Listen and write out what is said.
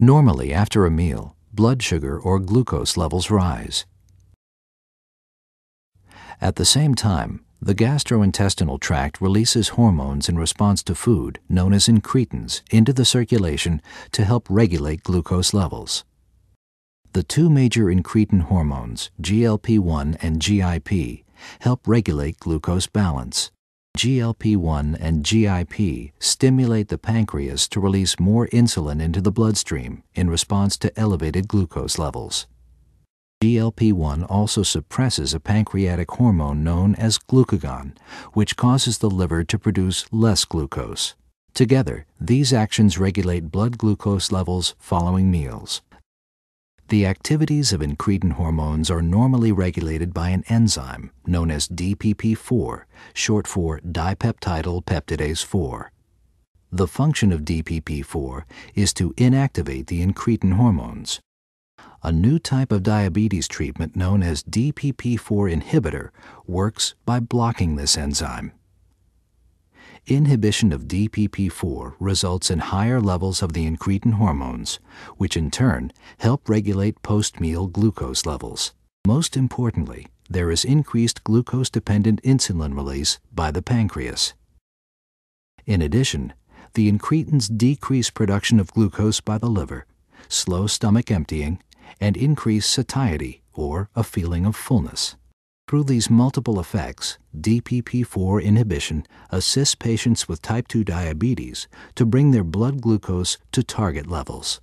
Normally, after a meal, blood sugar or glucose levels rise. At the same time, the gastrointestinal tract releases hormones in response to food, known as incretins, into the circulation to help regulate glucose levels. The two major incretin hormones, GLP-1 and GIP, help regulate glucose balance. GLP-1 and GIP stimulate the pancreas to release more insulin into the bloodstream in response to elevated glucose levels. GLP-1 also suppresses a pancreatic hormone known as glucagon, which causes the liver to produce less glucose. Together, these actions regulate blood glucose levels following meals. The activities of incretin hormones are normally regulated by an enzyme known as DPP-4, short for dipeptidyl peptidase 4. The function of DPP-4 is to inactivate the incretin hormones a new type of diabetes treatment known as DPP4 inhibitor works by blocking this enzyme. Inhibition of DPP4 results in higher levels of the incretin hormones, which in turn help regulate post-meal glucose levels. Most importantly, there is increased glucose-dependent insulin release by the pancreas. In addition, the incretins decrease production of glucose by the liver, slow stomach emptying, and increase satiety, or a feeling of fullness. Through these multiple effects, DPP4 inhibition assists patients with type 2 diabetes to bring their blood glucose to target levels.